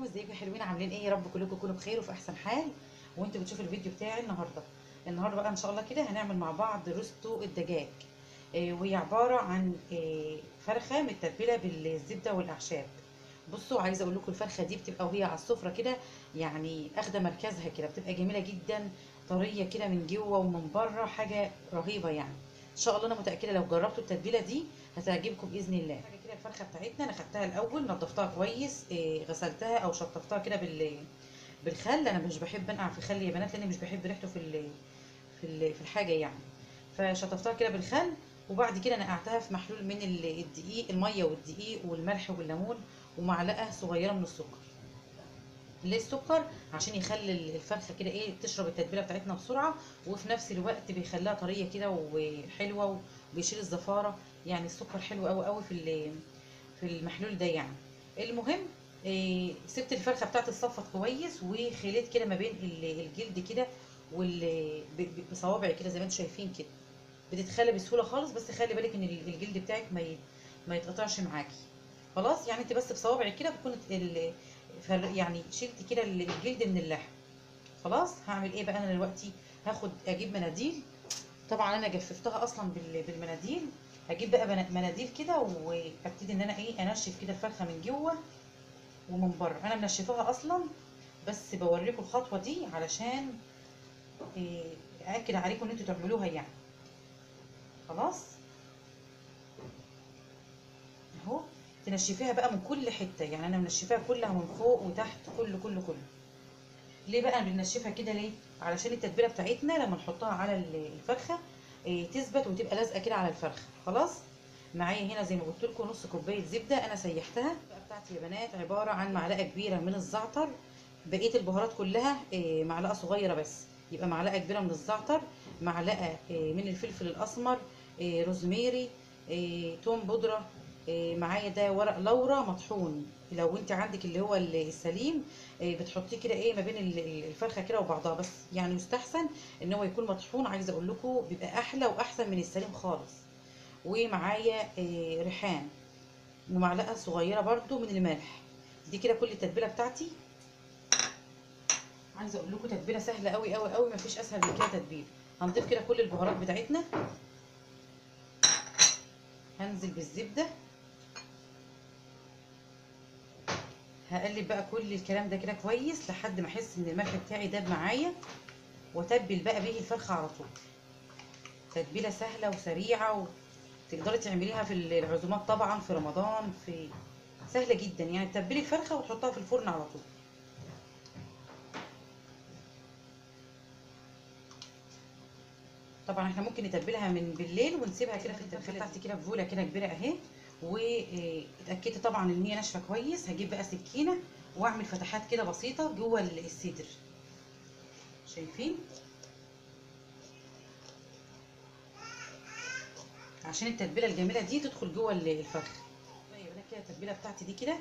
عليكم. ازيكم حلوين؟ عاملين إيه؟ يا رب كلكم تكونوا بخير وفي احسن حال. وانتوا بتشوفوا الفيديو بتاعي النهارده. النهارده بقى إن شاء الله كده هنعمل مع بعض روستو الدجاج. إيه وهي عبارة عن إيه فرخة متبلة بالزبدة والأعشاب. بصوا عايزة أقول لكم الفرخة دي بتبقى وهي على السفرة كده يعني أخدة مركزها كده. بتبقى جميلة جدا طرية كده من جوه ومن بره حاجة رهيبة يعني. إن شاء الله أنا متأكدة لو جربتوا التتبيلة دي هتعجبكم بإذن الله. حاجة كده الفرخة بتاعتنا أنا خدتها الأول نضفتها كويس إيه غسلتها أو شطفتها كده بال بالخل. أنا مش بحب أنقع في خل يا بنات لأني مش بحب ريحته في في في الحاجة يعني. فشطفتها كده بالخل وبعد كده نقعتها في محلول من الدقيق المية والدقيق والملح والليمون ومعلقة صغيرة من السكر. ليه السكر؟ عشان يخلي الفرخة كده إيه تشرب التتبيلة بتاعتنا بسرعة وفي نفس الوقت بيخليها طرية كده وحلوة وبيشيل الزفارة. يعني السكر حلو قوي قوي في في المحلول ده يعني. المهم إيه سبت الفرخة بتاعتي تصفط كويس وخليت كده ما بين الجلد كده بصوابعي كده زي ما أنتم شايفين كده. بتتخلى بسهولة خالص بس خلي بالك إن الجلد بتاعك ما ما يتقطعش معاكي. خلاص؟ يعني انت بس بصوابعك كده بتكون يعني شلت كده الجلد من اللحم. خلاص هعمل إيه بقى؟ أنا دلوقتي هاخد أجيب مناديل. طبعا أنا جففتها أصلا بالمناديل. هجيب بقى مناديل كده وأبتدي إن أنا إيه أنشف كده الفرخة من جوه ومن بره. أنا منشفاها أصلا بس بوريكم الخطوة دي علشان إيه أأكد عليكم إن أنتوا تعملوها يعني. خلاص؟ أهو. تنشفيها بقى من كل حتة يعني أنا منشفاها كلها من فوق وتحت كله كله كله ليه بقى بننشفها كده ليه؟ علشان التتبيلة بتاعتنا لما نحطها على الفرخة إيه تثبت وتبقى لازقة كده على الفرخة. خلاص؟ معايا هنا زي ما قلت لكم نص كوباية زبدة أنا سيحتها. بتاعتي يا بنات عبارة عن معلقة كبيرة من الزعتر. بقية البهارات كلها إيه معلقة صغيرة بس. يبقى معلقة كبيرة من الزعتر معلقة إيه من الفلفل الأسمر روزميري توم بودرة معايا ده ورق لورا مطحون. لو انت عندك اللي هو السليم إيه بتحطيه كده إيه ما بين الفرخة كده وبعضها بس. يعني يستحسن إن هو يكون مطحون. عايزة أقول لكم بيبقى أحلى وأحسن من السليم خالص. ومعايا إيه ريحان ومعلقة صغيرة برده من الملح. دي كده كل التتبيلة بتاعتي. عايزة أقول لكم تتبيلة سهلة قوي قوي قوي مفيش أسهل من كده تتبيله هنضيف كده كل البهارات بتاعتنا. هنزل بالزبدة. هقلب بقى كل الكلام ده كده كويس لحد ما أحس إن الملح بتاعي داب معايا وأتبل بقى بيه الفرخة على طول. تتبيلة سهلة وسريعة وتقدري تعمليها في العزومات طبعا في رمضان في سهلة جدا. يعني تتبلي الفرخة وتحطها في الفرن على طول. طبعا إحنا ممكن نتبلها من بالليل ونسيبها كده في التتبيلة بتاعتي كده في فوله كده كبيرة أهي. واتأكدت طبعا إن هي ناشفة كويس. هجيب بقى سكينة وأعمل فتحات كده بسيطة جوه الصدر. شايفين؟ عشان التتبيلة الجميلة دي تدخل جوه الفرخ بقى يا بنات كده التتبيلة بتاعتي دي كده.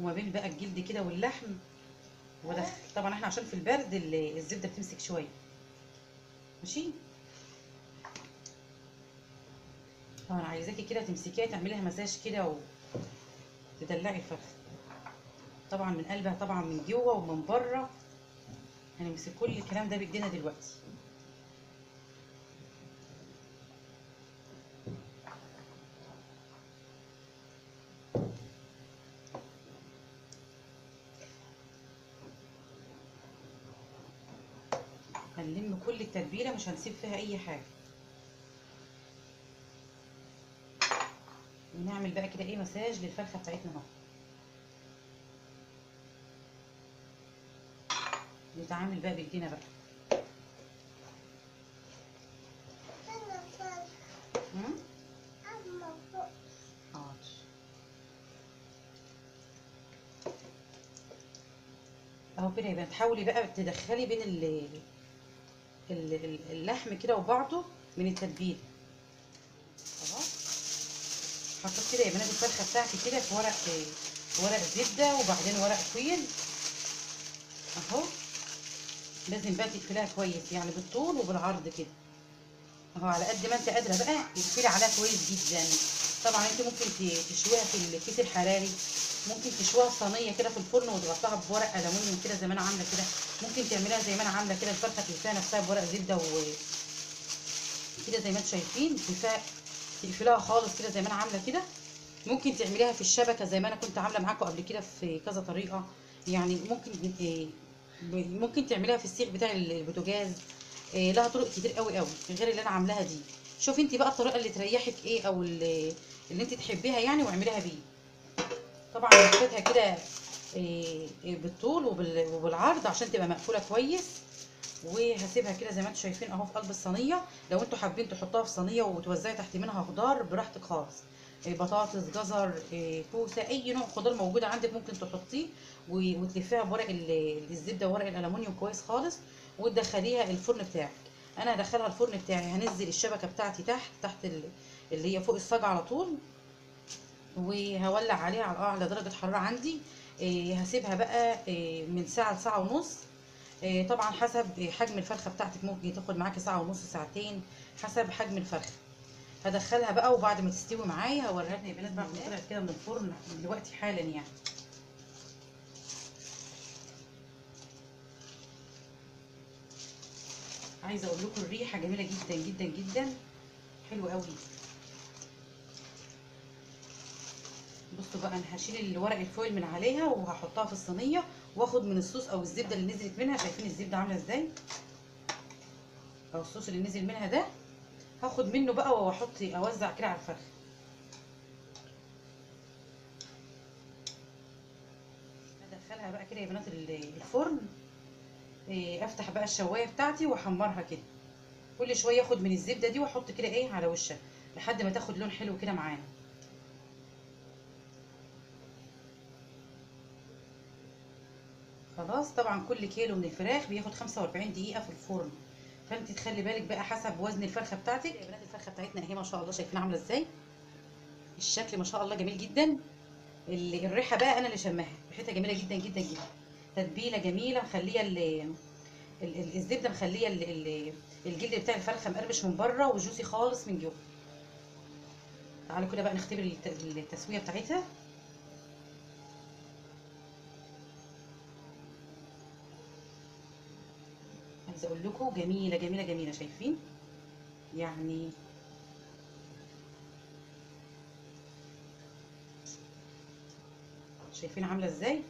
وما بين بقى الجلد كده واللحم. وأدخل. طبعا إحنا عشان في البرد الزبدة بتمسك شوية. ماشي؟ طبعا عايزاكي كده تمسكيها تعمليها مساج كده وتدلعي الفرخه طبعا من قلبها طبعا من جوه ومن بره. هنمسك كل الكلام ده بايدينا دلوقتي. هنلم كل التتبيلة مش هنسيب فيها أي حاجة. ونعمل بقى كده إيه مساج للفرخة بتاعتنا اهو نتعامل بقى بإيدينا بقى. أهو كده يبقى تحاولي بقى تدخلي بين اللحم كده وبعضه من التتبيلة خلاص حطيت كده يا بنات الفرخة بتاعتي كده في ورق في ورق زبدة وبعدين ورق فويل أهو. لازم بقى تقفليها كويس يعني بالطول وبالعرض كده. أهو على قد ما أنت قادرة بقى تقفلي عليها كويس جدا. طبعا أنت ممكن تشويها في الكيس الحراري ممكن تشويها صينية كده في الفرن وتغطيها بورق ألومنيوم كده زي ما أنا عاملة كده. ممكن تعمليها زي ما أنا عاملة كده الفرخة تلفيها نفسها بورق زبدة و كده زي ما أنتم شايفين تلفيها تقفلها خالص كده زي ما أنا عاملة كده. ممكن تعمليها في الشبكة زي ما أنا كنت عاملة معاكم قبل كده في كذا طريقة. يعني ممكن إيه ممكن تعمليها في السيخ بتاع البوتاجاز. إيه لها طرق كتير قوي قوي غير اللي أنا عاملاها دي. شوفي انت بقى الطريقة اللي تريحك إيه أو اللي, انت تحبيها يعني واعمليها بيه. طبعا لفيتها كده إيه بالطول وبال- وبالعرض عشان تبقى مقفولة كويس. وهسيبها كده زي ما أنتم شايفين اهو في قلب الصينية. لو أنتوا حابين تحطوها في صينية وتوزعي تحت منها خضار براحتك خالص. إيه بطاطس جزر إيه كوسة أي نوع خضار موجود عندك ممكن تحطيه وتلفيها بورق ال- الزبدة وورق الالومنيوم كويس خالص وتدخليها الفرن بتاعك. أنا هدخلها الفرن بتاعي هنزل الشبكة بتاعتي تحت تحت ال- اللي هي فوق الصاج على طول. وهولع عليها على اعلى درجة حرارة عندي. إيه هسيبها بقى من ساعة لساعة ونص. طبعا حسب حجم الفرخة بتاعتك ممكن تاخد معاكي ساعة ونص ساعتين حسب حجم الفرخة. هدخلها بقى وبعد ما تستوي معايا هوريها لكم يا بنات بعد ما طلعت كده من الفرن دلوقتي حالا يعني. عايزة أقول لكم الريحة جميلة جدا جدا جدا. حلوة قوي. بصوا بقى أنا هشيل الورق الفويل من عليها وهحطها في الصينية. واخد من الصوص أو الزبده اللي نزلت منها شايفين الزبده عامله إزاي؟ أو الصوص اللي نزل منها ده هاخد منه بقى واحط اوزع كده على الفرخ ادخلها بقى كده يا بنات ال- الفرن إيه، افتح بقى الشواية بتاعتي واحمرها كده. كل شوية اخد من الزبدة دي واحط كده إيه على وشها لحد ما تاخد لون حلو كده معانا خلاص طبعا كل كيلو من الفراخ بياخد 45 دقيقة في الفرن. فانت تخلي بالك بقى حسب وزن الفرخة بتاعتك. يا بنات الفرخة بتاعتنا اهي ما شاء الله شايفين عاملة إزاي؟ الشكل ما شاء الله جميل جدا. ال- الريحة بقى أنا اللي شماها. ريحتها جميلة جدا جدا جدا. تتبيلة جميلة مخلية ال- ال- ال- الزبدة مخلية ال- ال- الجلد بتاع الفرخة مقرمش من بره وجوسي خالص من جوه. تعالوا كده بقى نختبر الت- التسوية بتاعتها. عايزة أقول لكم جميلة جميلة جميلة شايفين؟ يعني شايفين عاملة إزاي؟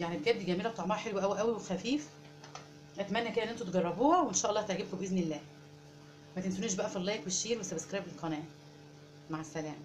يعني بجد جميلة طعمها حلو قوي قوي وخفيف. اتمنى كده إن أنتوا تجربوها وإن شاء الله تعجبكم بإذن الله. ما تنسونيش بقى في ال like وال share وال subscribe للقناة. مع السلامة.